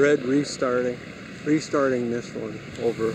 Red restarting, restarting this one over.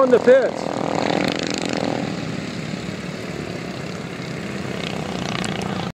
Go in the pits.